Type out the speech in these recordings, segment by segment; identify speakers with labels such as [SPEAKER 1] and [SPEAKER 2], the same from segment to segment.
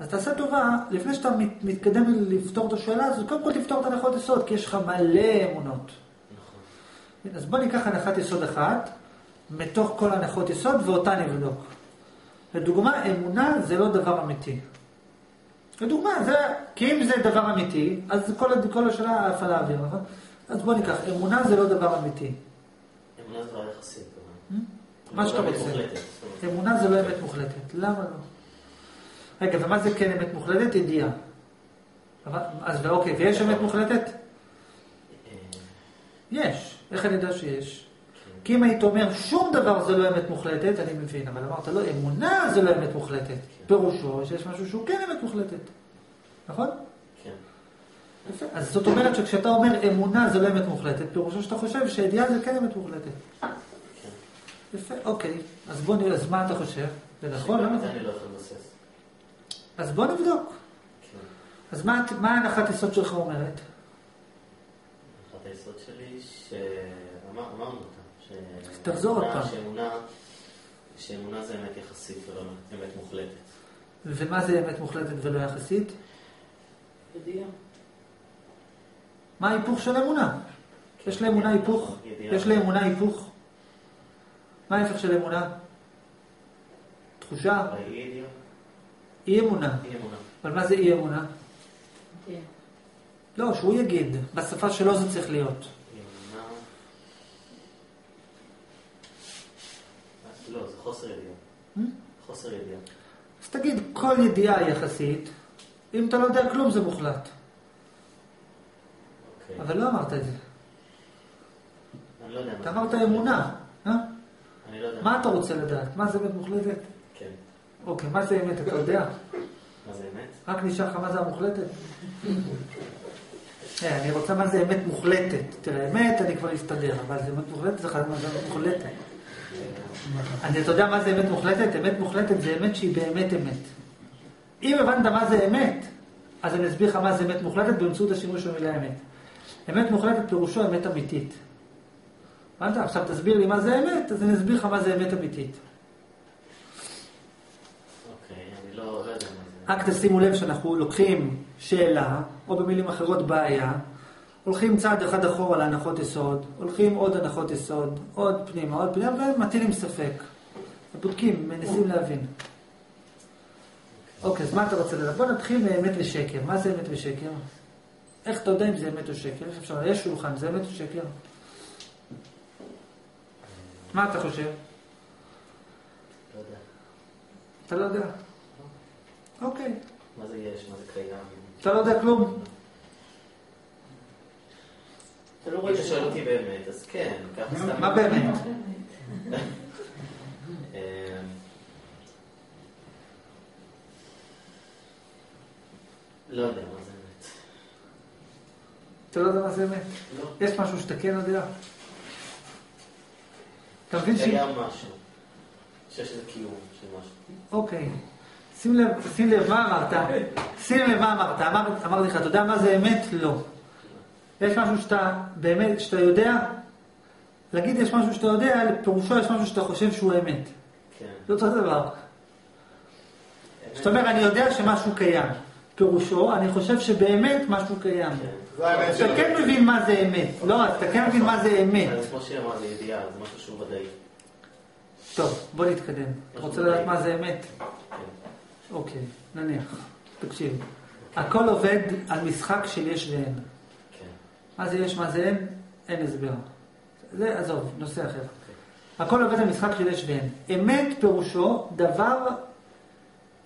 [SPEAKER 1] אז תעשה טובה, לפני שאתה מת- מתקדם לפתור את השאלה הזאת, קודם כל תפתור את הנחות יסוד, כי יש לך מלא אמונות.
[SPEAKER 2] נכון.
[SPEAKER 1] אז בוא ניקח הנחת יסוד אחת, מתוך כל הנחות יסוד, ואותה נבדוק. לדוגמה, אמונה זה לא דבר אמיתי. לדוגמה, זה, כי אם זה דבר אמיתי, אז כל, כל השאלה עפה לאוויר, נכון? אז בוא ניקח, אמונה זה לא דבר אמיתי.
[SPEAKER 2] אמונה זה דבר יחסי.
[SPEAKER 1] מה שאתה רוצה. אמונה זה לא אמת מוחלטת. למה לא? רגע, ומה זה כן אמת מוחלטת? ידיעה. אז אוקיי, ויש אמת מוחלטת? יש. איך אני יודע שיש? כי אם היית אומר שום דבר זה לא אמת מוחלטת, אני מבין, אבל אמרת לא, אמונה זה לא אמת מוחלטת. פירושו שיש משהו שהוא כן אמת מוחלטת. נכון?
[SPEAKER 2] כן.
[SPEAKER 1] אז זאת אומרת שכשאתה אומר אמונה זה לא אמת מוחלטת, פירושו שאתה חושב שידיעה זה כן אמת מוחלטת.
[SPEAKER 2] כן.
[SPEAKER 1] יפה, אוקיי. אז בוא נראה, אז מה אתה חושב? זה נכון? לא
[SPEAKER 2] שגם את
[SPEAKER 1] נכון?
[SPEAKER 2] זה אני לא יכול לבסס.
[SPEAKER 1] אז בוא נבדוק.
[SPEAKER 2] כן.
[SPEAKER 1] אז מה, מה ההנחת יסוד שלך אומרת?
[SPEAKER 2] הנחת היסוד שלי, שאמרנו אותה. ש-
[SPEAKER 1] תחזור עוד
[SPEAKER 2] שאמונה-
[SPEAKER 1] פעם.
[SPEAKER 2] שאמונה, שאמונה זה אמת יחסית ולא אמת מוחלטת.
[SPEAKER 1] ומה זה אמת מוחלטת ולא יחסית?
[SPEAKER 2] ידיעה.
[SPEAKER 1] מה ההיפוך של אמונה? יש לאמונה היפוך? יש לאמונה היפוך? מה ההפך של אמונה? תחושה?
[SPEAKER 2] ידיעה.
[SPEAKER 1] אי אמונה.
[SPEAKER 2] אי אמונה.
[SPEAKER 1] אבל מה זה אי אמונה?
[SPEAKER 3] כן.
[SPEAKER 1] לא, שהוא יגיד. בשפה שלו זה צריך להיות.
[SPEAKER 2] לא, זה חוסר ידיעה.
[SPEAKER 1] Hmm?
[SPEAKER 2] חוסר ידיעה.
[SPEAKER 1] אז תגיד, כל ידיעה יחסית. אם אתה לא יודע כלום זה מוחלט.
[SPEAKER 2] אוקיי.
[SPEAKER 1] אבל לא אמרת את זה.
[SPEAKER 2] אני לא יודע
[SPEAKER 1] אתה. אמרת אמונה. אה?
[SPEAKER 2] אני לא יודע.
[SPEAKER 1] מה אתה רוצה לדעת? מה זה אמת מוחלטת?
[SPEAKER 2] כן.
[SPEAKER 1] אוקיי, מה זה אמת? אתה יודע?
[SPEAKER 2] מה זה אמת?
[SPEAKER 1] רק נשאר לך מה זה המוחלטת? אה, אני רוצה מה זה אמת מוחלטת. תראה, אמת אני כבר אסתדר, אבל זה אמת מוחלטת זה חייב מה זה אמת מוחלטת. אני, אתה יודע מה זה אמת מוחלטת? אמת מוחלטת זה אמת שהיא באמת אמת. אם הבנת מה זה אמת, אז אני אסביר לך מה זה אמת מוחלטת באמצעות השימוש במילה אמת. אמת מוחלטת פירושו אמת אמיתית. הבנת? עכשיו תסביר לי מה זה אמת, אז אני אסביר לך מה זה אמת אמיתית.
[SPEAKER 2] אוקיי, אני לא לא יודע מה זה.
[SPEAKER 1] רק תשימו לב שאנחנו לוקחים שאלה, או במילים אחרות בעיה, הולכים צעד אחד אחורה להנחות יסוד, הולכים עוד הנחות יסוד, עוד פנימה, עוד פנימה, ומטילים ספק. ובודקים, מנסים להבין. אוקיי, אז מה אתה רוצה לדעת? בוא נתחיל מאמת ושקר. מה זה אמת ושקר? איך אתה יודע אם זה אמת או שקר? איך אפשר? יש שולחן, זה אמת או שקר? מה אתה חושב?
[SPEAKER 2] לא יודע.
[SPEAKER 1] אתה לא יודע. אוקיי.
[SPEAKER 2] מה זה יש? מה זה קיים?
[SPEAKER 1] אתה לא יודע כלום.
[SPEAKER 3] אתה לא רואה
[SPEAKER 2] אתה שואל
[SPEAKER 3] שזה-
[SPEAKER 2] אותי באמת, אז כן, ככה סתם.
[SPEAKER 1] מה באמת?
[SPEAKER 2] אמ, לא יודע מה זה אמת.
[SPEAKER 1] אתה לא יודע מה זה אמת.
[SPEAKER 2] לא.
[SPEAKER 1] יש משהו שאתה כן יודע? אתה מבין ש...
[SPEAKER 2] קיים משהו. שיש איזה קיום של משהו.
[SPEAKER 1] אוקיי. שים לב, שים לב מה אמרת. שים לב מה אמרת. אמר- אמרתי לך, אתה יודע מה זה אמת? לא. יש משהו שאתה באמת, שאתה יודע? להגיד יש משהו שאתה יודע, פירושו יש משהו שאתה חושב שהוא אמת.
[SPEAKER 2] כן.
[SPEAKER 1] זה אותו דבר. זאת אומרת, אני יודע שמשהו קיים. פירושו, אני חושב שבאמת משהו קיים.
[SPEAKER 2] כן.
[SPEAKER 4] זה
[SPEAKER 1] אתה. כן מבין מה זה אמת. לא, אתה כן מבין מה זה אמת.
[SPEAKER 2] אז כמו שאמר, זה ידיעה, זה משהו שהוא ודאי.
[SPEAKER 1] טוב, בוא נתקדם. אתה רוצה לדעת מה זה אמת? אוקיי, נניח. תקשיב. הכל עובד על משחק של יש ואין.
[SPEAKER 2] כן.
[SPEAKER 1] מה זה יש, מה זה אין? אין הסבר. זה, עזוב, נושא אחר. הכל עובד על משחק של יש ואין. אמת פירושו דבר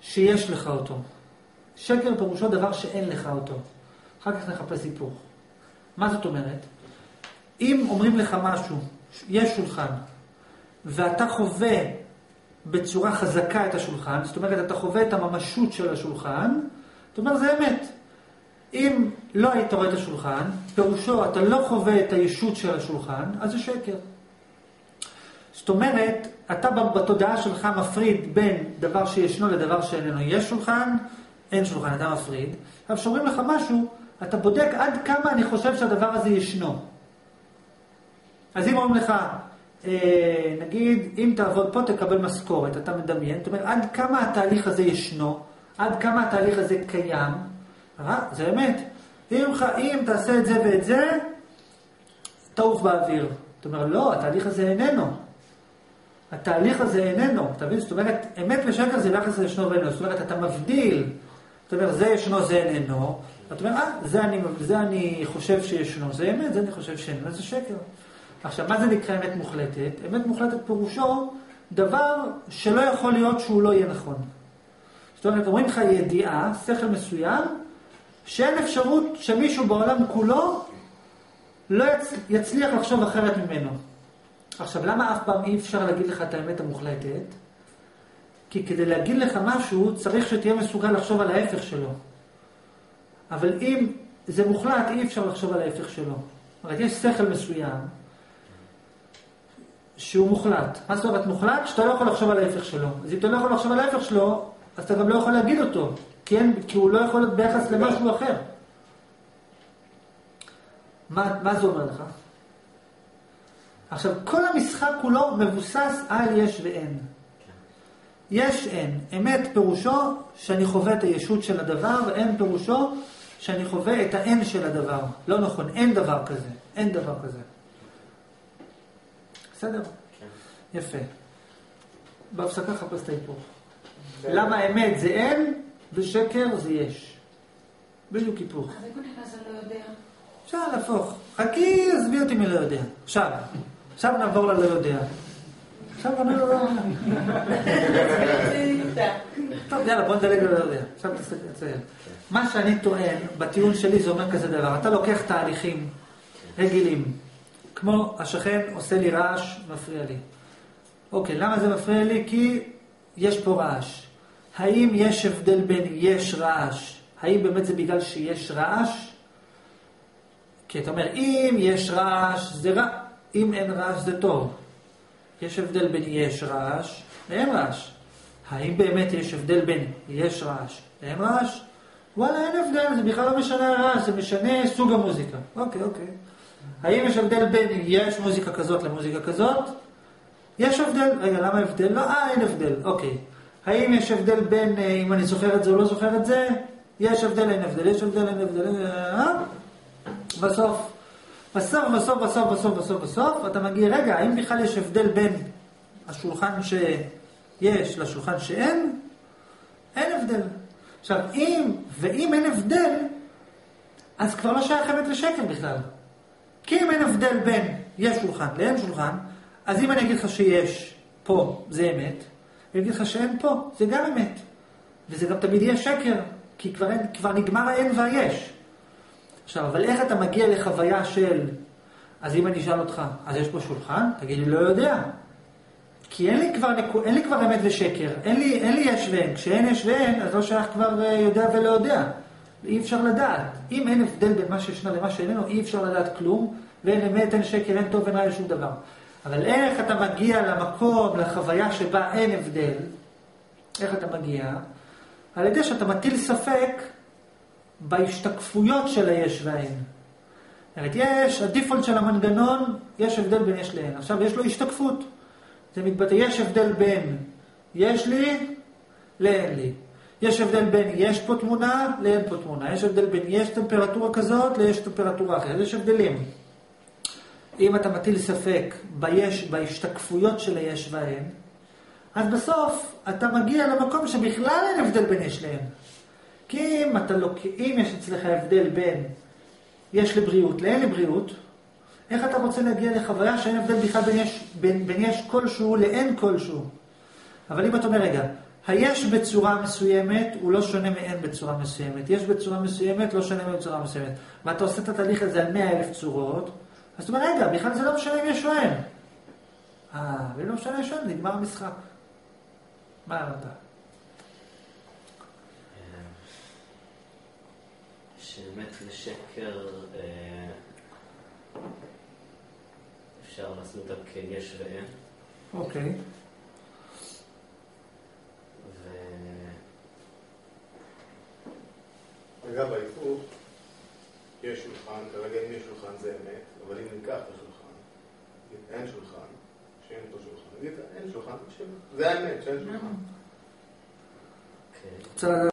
[SPEAKER 1] שיש לך אותו. שקר פירושו דבר שאין לך אותו. אחר כך נחפש היפוך. מה זאת אומרת? אם אומרים לך משהו, יש שולחן, ואתה חווה בצורה חזקה את השולחן, זאת אומרת, אתה חווה את הממשות של השולחן, זאת אומרת, זה אמת. אם לא היית רואה את השולחן, פירושו, אתה לא חווה את הישות של השולחן, אז זה שקר. זאת אומרת, אתה בתודעה שלך מפריד בין דבר שישנו לדבר שאיננו. יש שולחן, אין שולחן, אתה מפריד. עכשיו, כשאומרים לך משהו, אתה בודק עד כמה אני חושב שהדבר הזה ישנו. אז אם אומרים לך, נגיד, אם תעבוד פה תקבל משכורת, אתה מדמיין, זאת אומרת, עד כמה התהליך הזה ישנו, עד כמה התהליך הזה קיים, אה, זה אמת. אם, אם תעשה את זה ואת זה, תעוף באוויר. אתה אומר, לא, התהליך הזה איננו. התהליך הזה איננו. אתה מבין? זאת אומרת, אמת ושקר זה ביחס לישנו ואיננו. זאת אומרת, אתה מבדיל. אתה אומר, זה ישנו, זה איננו. אתה אומר, אה, זה אני, זה אני חושב שישנו, זה אמת, זה אני חושב שאיננו, זה שקר. עכשיו, מה זה נקרא אמת מוחלטת? אמת מוחלטת פירושו דבר שלא יכול להיות שהוא לא יהיה נכון. זאת אומרת, אומרים לך ידיעה, שכל מסוים, שאין אפשרות שמישהו בעולם כולו לא יצ... יצליח לחשוב אחרת ממנו. עכשיו, למה אף פעם אי אפשר להגיד לך את האמת המוחלטת? כי כדי להגיד לך משהו, צריך שתהיה מסוגל לחשוב על ההפך שלו. אבל אם זה מוחלט, אי אפשר לחשוב על ההפך שלו. אומרת, יש שכל מסוים שהוא מוחלט. מה זאת אומרת מוחלט? שאתה לא יכול לחשוב על ההפך שלו. אז אם אתה לא יכול לחשוב על ההפך שלו, אז אתה גם לא יכול להגיד אותו. כי, אין, כי הוא לא יכול להיות ביחס למשהו אחר. מה, מה זה אומר לך? עכשיו, כל המשחק כולו מבוסס על יש ואין. יש אין. אמת פירושו שאני חווה את הישות של הדבר, ואין פירושו שאני חווה את האין של הדבר. לא נכון, אין דבר כזה. אין דבר כזה. בסדר?
[SPEAKER 2] כן.
[SPEAKER 1] יפה. בהפסקה חפש את ההיפוך. למה אמת זה אין ושקר זה יש. בדיוק היפוך.
[SPEAKER 3] אז איך הוא נכנס ללא יודע?
[SPEAKER 1] אפשר להפוך. חכי, עזבי אותי מלא יודע. עכשיו, עכשיו נעבור ללא יודע. עכשיו אני לא יודע. טוב, יאללה, בוא נדלג ללא יודע. עכשיו תסתכל, תציין. מה שאני טוען בטיעון שלי זה אומר כזה דבר. אתה לוקח תהליכים רגילים, כמו השכן עושה לי רעש, מפריע לי. אוקיי, למה זה מפריע לי? כי יש פה רעש. האם יש הבדל בין יש רעש? האם באמת זה בגלל שיש רעש? כי אתה אומר, אם יש רעש זה רע, אם אין רעש זה טוב. יש הבדל בין יש רעש ואין רעש. האם באמת יש הבדל בין יש רעש ואין רעש? וואלה, אין הבדל, זה בכלל לא משנה הרעש, זה משנה סוג המוזיקה. אוקיי, אוקיי. האם יש הבדל בין יש מוזיקה כזאת למוזיקה כזאת? יש הבדל. רגע, למה הבדל? לא, אה, אין הבדל. אוקיי. האם יש הבדל בין אה, אם אני זוכר את זה או לא זוכר את זה? יש הבדל, אין הבדל, יש הבדל, אין הבדל, אה? בסוף, בסוף, בסוף, בסוף, בסוף, בסוף, בסוף, אתה מגיע, רגע, האם בכלל יש הבדל בין השולחן שיש לשולחן שאין? אין הבדל. עכשיו, אם, ואם אין הבדל, אז כבר לא שייך אמת ושקר בכלל. כי אם אין הבדל בין יש שולחן לאין שולחן, אז אם אני אגיד לך שיש פה, זה אמת, אני אגיד לך שאין פה, זה גם אמת. וזה גם תמיד יהיה שקר, כי כבר, אין, כבר נגמר האין והיש. עכשיו, אבל איך אתה מגיע לחוויה של... אז אם אני אשאל אותך, אז יש פה שולחן? תגיד לי, לא יודע. כי אין לי כבר, אין לי כבר אמת ושקר, אין לי, אין לי יש ואין. כשאין יש ואין, אז לא שייך כבר אה, יודע ולא יודע. אי אפשר לדעת. אם אין הבדל בין מה שישנו למה שאיננו, אי אפשר לדעת כלום, ואין אמת, אין שקר, אין טוב, אין רע, אין שום דבר. אבל איך אתה מגיע למקום, לחוויה שבה אין הבדל, איך אתה מגיע? על ידי שאתה מטיל ספק בהשתקפויות של היש והאין. זאת יש, הדיפולט של המנגנון, יש הבדל בין יש לאין. עכשיו, יש לו השתקפות. זה מתבטא, יש הבדל בין יש לי לאין לי. יש הבדל בין יש פה תמונה לאין פה תמונה. יש הבדל בין יש טמפרטורה כזאת ליש טמפרטורה אחרת. יש הבדלים. אם אתה מטיל ספק ביש, בהשתקפויות של היש והאין, אז בסוף אתה מגיע למקום שבכלל אין הבדל בין יש לאין. כי אם, אתה לא, אם יש אצלך הבדל בין יש לבריאות לאין לבריאות, איך אתה רוצה להגיע לחוויה שאין הבדל בכלל בין יש, בין, בין יש כלשהו לאין כלשהו? אבל אם אתה אומר, רגע, היש בצורה מסוימת הוא לא שונה מאין בצורה מסוימת. יש בצורה מסוימת לא שונה מבצורה מסוימת. ואתה עושה את התהליך הזה על מאה אלף צורות, אז אתה אומר, רגע, בכלל זה לא משנה אם יש או אין. אה, ואם לא משנה יש או אין, נגמר המשחק. מה אמרת?
[SPEAKER 2] שאמת ושקר אה, אפשר לעשות אותם כיש ואין,
[SPEAKER 1] אוקיי.
[SPEAKER 4] אגב, בהיפוך, יש שולחן, כרגע אם יש שולחן זה אמת, אבל אם ניקח את השולחן, אין שולחן, שאין פה שולחן, נגיד אין שולחן, זה האמת, שאין שולחן.
[SPEAKER 2] כן.